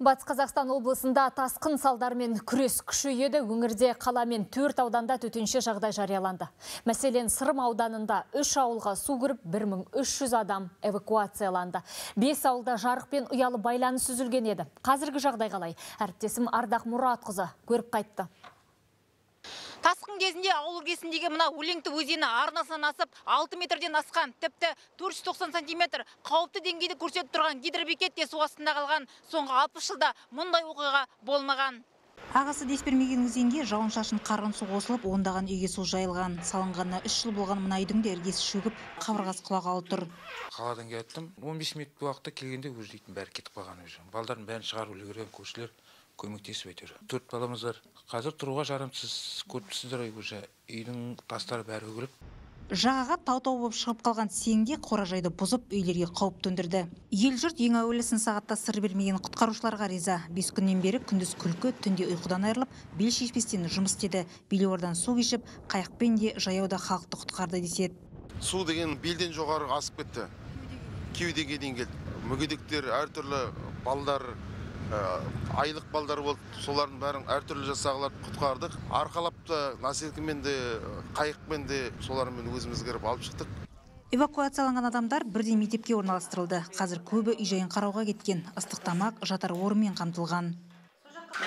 Батыс Қазақстан облысында тасқын салдарымен күрес күшейеді. Өңірде қаламен төрт ауданда төтенше жағдай жарияланды. Мәселен, Сырым ауданында үш ауылға су кіріп 1300 адам эвакуацияланды. Бес ауылда жарық пен ұялы байланыс үзілген еді. Қазіргі жағдай қалай? Әріптесім Ардақ Мұратқызы көріп қайтты. Тасқын кезінде ауыл іргесіндегі мына Өлеңті өзені арнасынан асып 6 метрден асқан, тіпті 490 сантиметр қауіпті деңгейді көрсетіп тұрған гидробекет те су астында қалған. Соңғы 60 жылда мұндай оқиға болмаған. Ағасы дес бермеген өзенге жауын шашын қарғын су қосылып, ондаған үйге су жайылған. Салынғанына үш жыл болған мына үйдің де іргесі шөгіп, қабырғасы құлағалы тұр. Қаладан кеттім. 15 минут уақытта келгенде уже дейтін бәрі кетіп қалған уже. Балдардың бәрін шығарып үлгерген көршілер көмектесіп әйтеуір төрт баламыз бар қазір тұруға жарамсыз. Көріпсіздер уже. Үйдің тастары бәрі үгіліп. Жағаға тау тау болып шығып қалған сеңде қоражайды бұзып үйлерге қауіп төндірді. Ел жұрт ең әуелі сын сағатта сыр бермеген құтқарушыларға риза. Бес күннен бері күндіз күлкі түнде ұйқыдан айырылып бел шешпестен жұмыс істеді. Белуардан су кешіп қайықпен де жаяуда халықты құтқарды деседі. Су деген белден жоғары асып кетті. Кеудеге дейін келді. Мүгедектер әртүрлі балдар айлық балдар болды солардың бәрін әртүрлі жасағылар құтқардық. Арқалап та носилкамен де қайықпен де солармен өзіміз кіріп алып шықтық. Эвакуацияланған адамдар бірден мектепке орналастырылды. Қазір көбі үй жайын қарауға кеткен. Ыстық тамақ жатар орынмен қамтылған.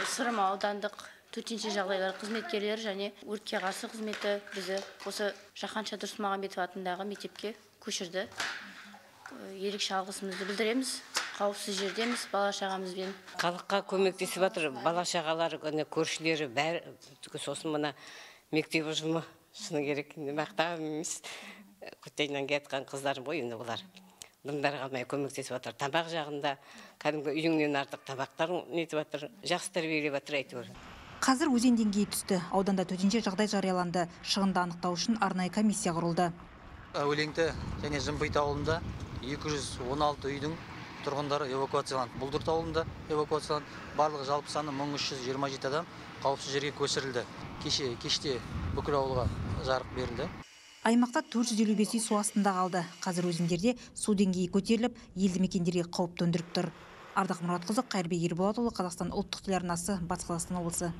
Сырым аудандық төтенше жағдайлар қызметкерлері және өртке қарсы қызметі бізді осы жаһанша дұрысмағамбетов атындағы мектепке көшірді. Ерекше алғысымызды білдіреміз. Қауіпсіз жердеміз бала шағамызбен халыққа көмектесіп жатыр. Бала шағалары көршілері бәрі сосын мына мектеп ұжымы шыны керек мақтағым емес. Көтеннен келе қыздарым ғой енді олар дымдар қалмай көмектесіп жатыр. Тамақ жағында кәдімгі үйіңнен артық тамақтар нетіп жатыр жақсы тәрбиелеп жатыр әйтеуір қазір өзен деңгейі түсті. Ауданда төтенше жағдай жарияланды. Шығынды анықтау үшін арнайы комиссия құрылды. Өлеңті және жымпиты ауылында 216 үйдің тұрғындары эвакуацияланды. Бұлдырт ауылында эвакуацияланды. Барлығы жалпы саны мың үш жүз жиырма жеті адам қауіпсіз жерге көшірілді. Кеше кеште бүкіл ауылға жарық берілді. Аймақта төрт жүз елу бес үй су астында қалды. Қазір өзендерде су деңгейі көтеріліп елді мекендерге қауіп төндіріп тұр. Ардақ мұратқызы қайырбек ерболатұлы қазақстан ұлттық телеарнасы батыс қазақстан облысы.